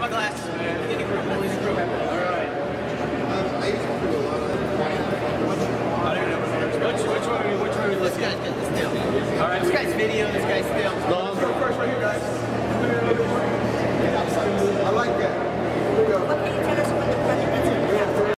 my glasses, man. Group, the group. All right. I don't. Which, one? Which one? This guy's still. All right. This guy's video. This guy's still.